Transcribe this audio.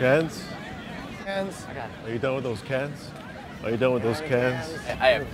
cans? Cans. Are you done with those cans? Are you done with those cans? I am.